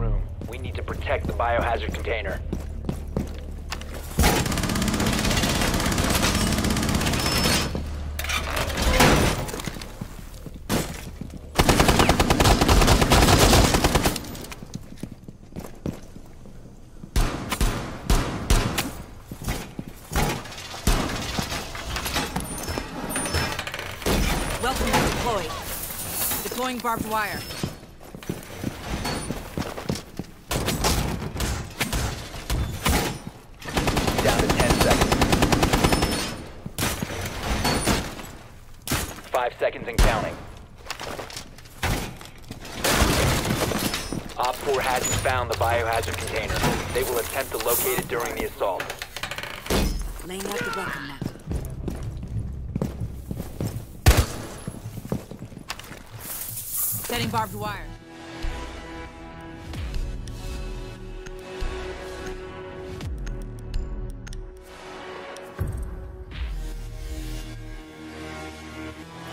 room. We need to protect the biohazard container. Welcome to deployed. Deploying barbed wire. Down to 10 seconds. Five seconds and counting. OpFor hasn't found the biohazard container. They will attempt to locate it during the assault. Laying out the welcome mat. Setting barbed wire.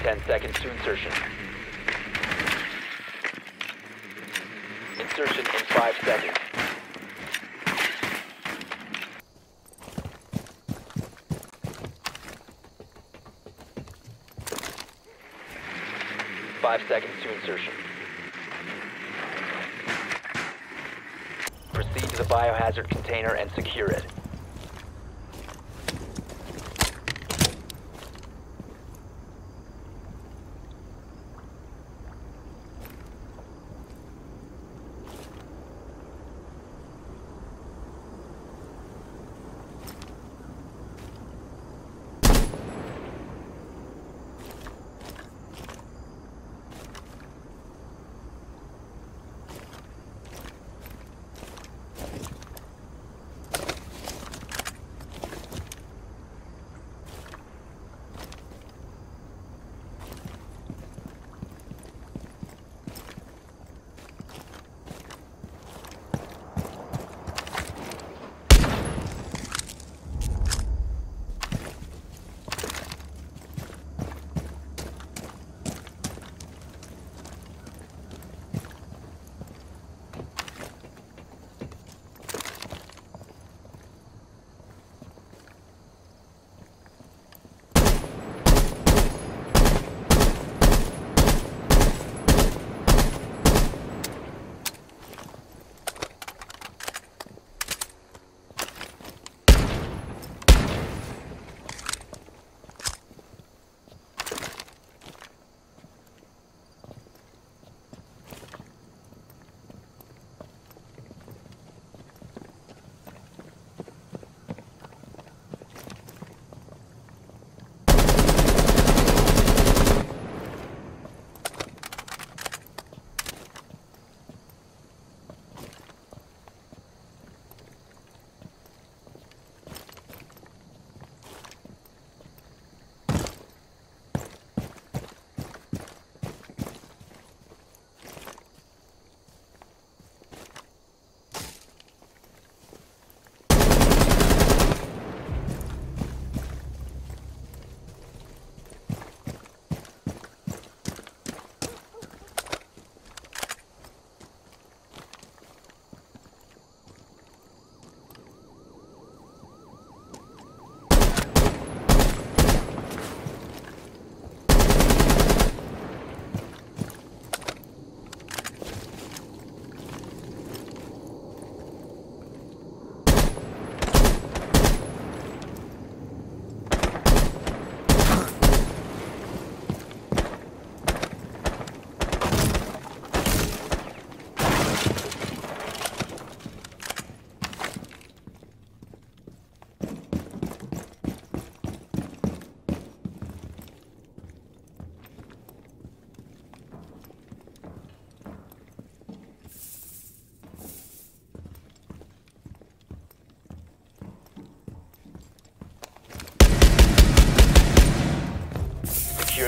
10 seconds to insertion. Insertion in 5 seconds. Five seconds to insertion. Proceed to the biohazard container and secure it.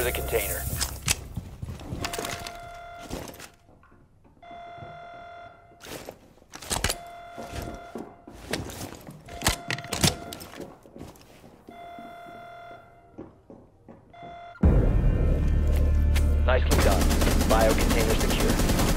Secure the container. Nicely done. Bio container secure.